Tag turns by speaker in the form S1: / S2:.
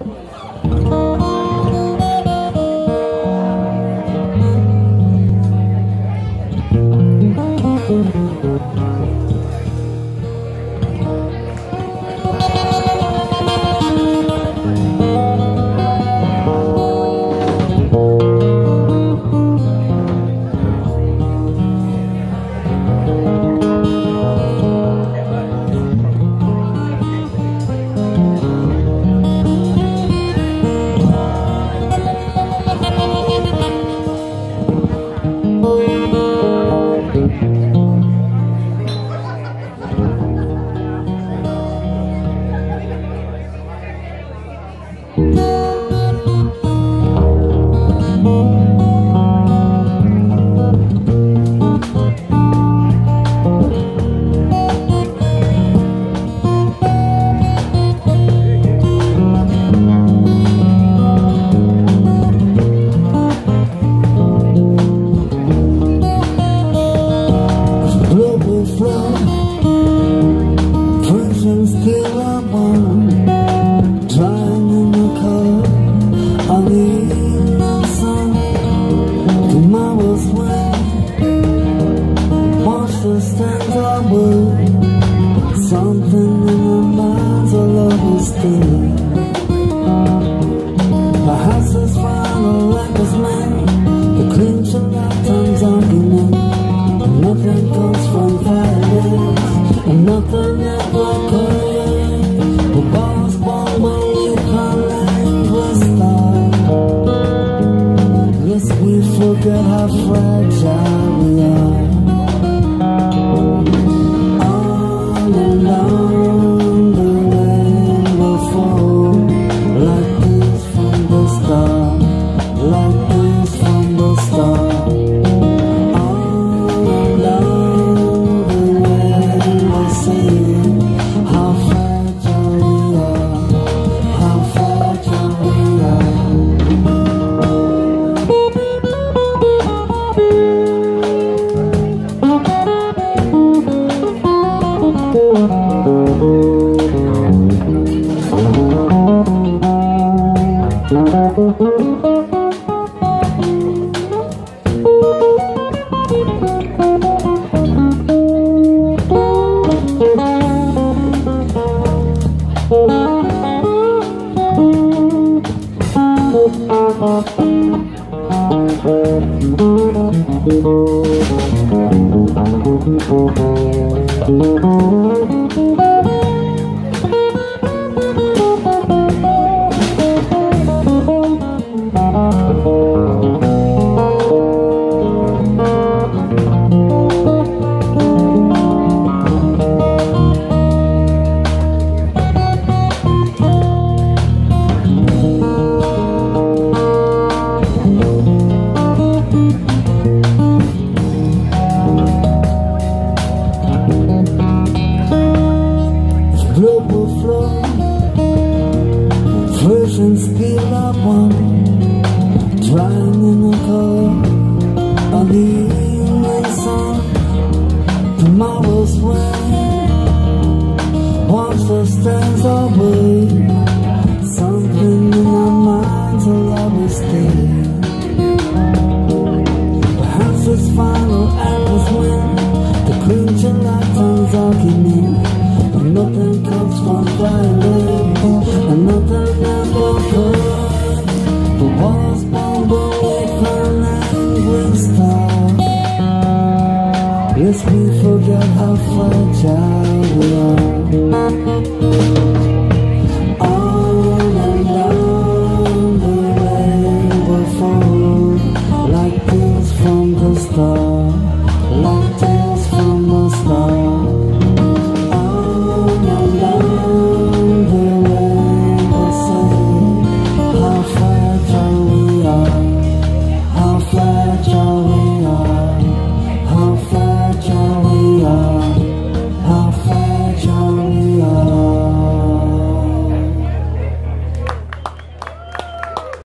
S1: you still and how fragile Thank you. global flow Flesh and skin one. Drying in the cold Once upon a time Yes, we forget how fragile we are.